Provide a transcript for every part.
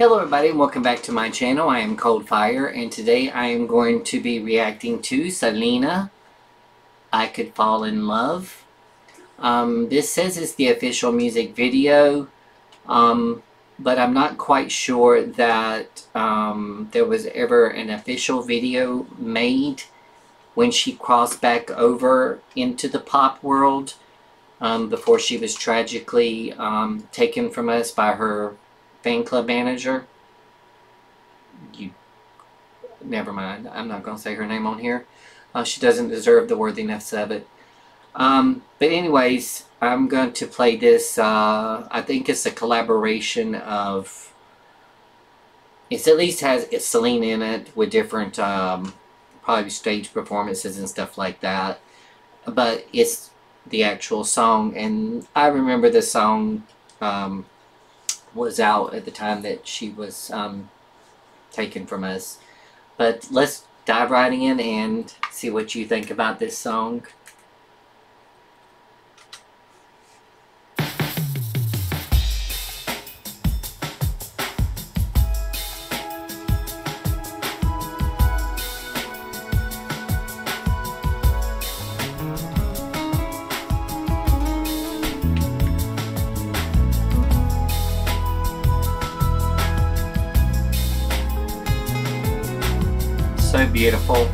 Hello everybody and welcome back to my channel. I am Coldfire and today I am going to be reacting to Selena, I Could Fall in Love. Um, this says it's the official music video, um, but I'm not quite sure that um, there was ever an official video made when she crossed back over into the pop world um, before she was tragically um, taken from us by her fan club manager. You, never mind. I'm not going to say her name on here. Uh, she doesn't deserve the worthiness of it. Um, but anyways, I'm going to play this. Uh, I think it's a collaboration of. It at least has Selena in it with different um, probably stage performances and stuff like that. But it's the actual song, and I remember the song um, was out at the time that she was um, taken from us. But let's dive right in and see what you think about this song. Beautiful.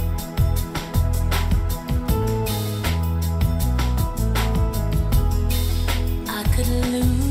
I could lose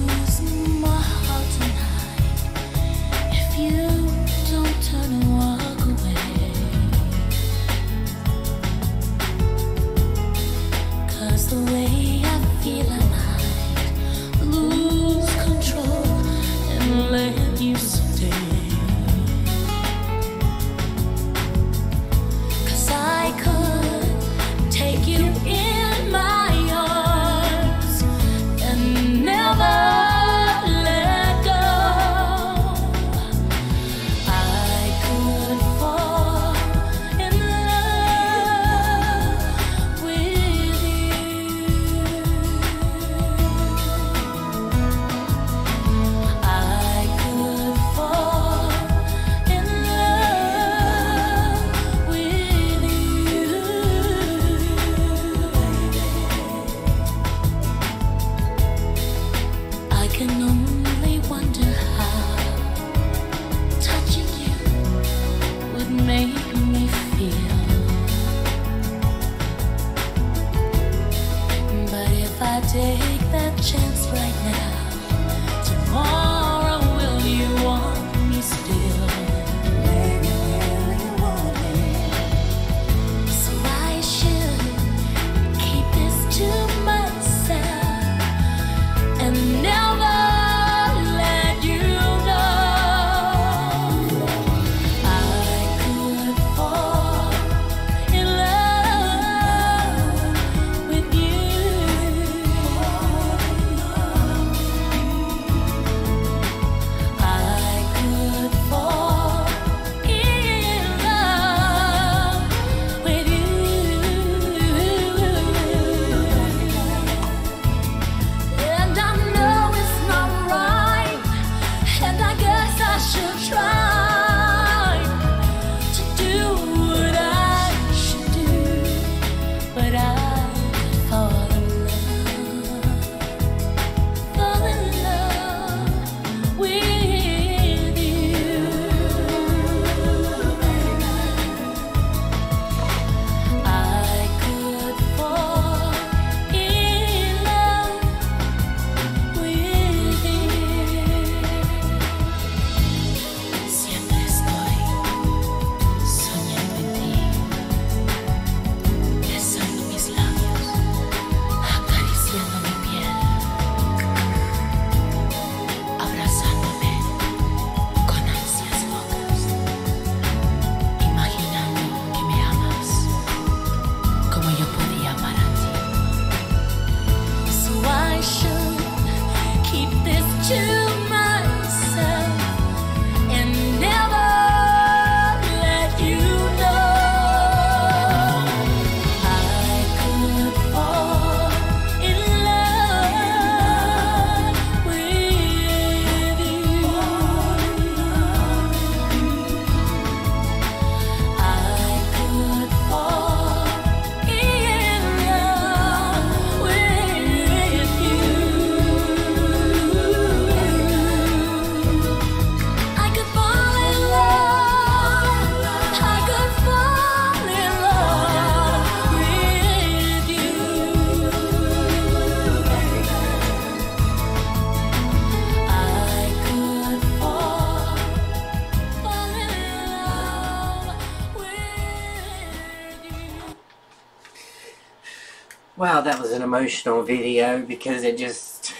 Wow, that was an emotional video because it just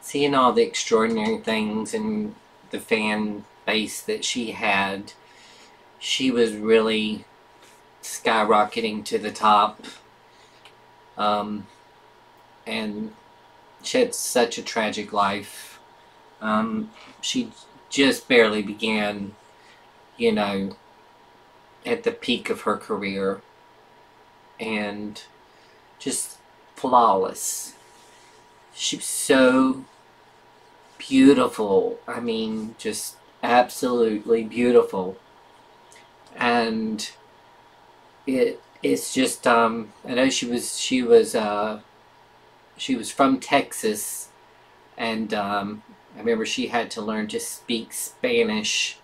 seeing all the extraordinary things and the fan base that she had. She was really skyrocketing to the top. Um, and she had such a tragic life. Um, she just barely began, you know, at the peak of her career. And just flawless. She's so beautiful. I mean, just absolutely beautiful. And it it's just um I know she was she was uh she was from Texas and um I remember she had to learn to speak Spanish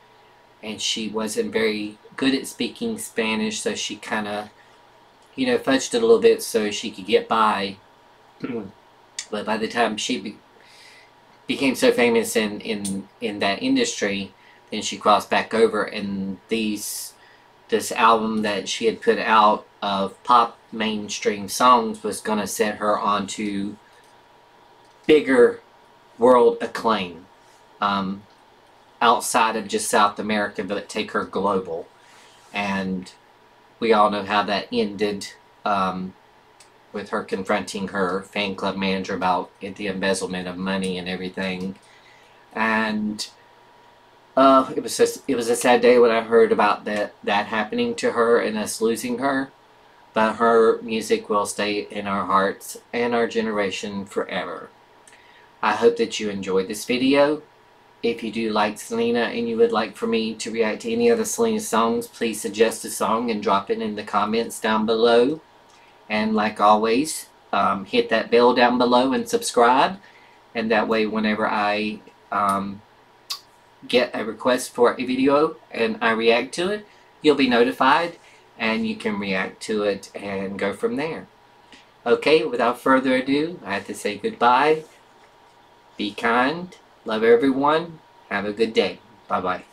and she wasn't very good at speaking Spanish so she kind of you know, fudged it a little bit so she could get by. but by the time she be became so famous in, in, in that industry, then she crossed back over and these this album that she had put out of pop mainstream songs was going to set her onto bigger world acclaim um, outside of just South America, but take her global. And we all know how that ended um, with her confronting her fan club manager about the embezzlement of money and everything. And uh, it was just, it was a sad day when I heard about that that happening to her and us losing her. But her music will stay in our hearts and our generation forever. I hope that you enjoyed this video. If you do like Selena and you would like for me to react to any other Selena songs, please suggest a song and drop it in the comments down below. And like always, um, hit that bell down below and subscribe. And that way whenever I um, get a request for a video and I react to it, you'll be notified and you can react to it and go from there. Okay, without further ado, I have to say goodbye. Be kind. Love everyone. Have a good day. Bye-bye.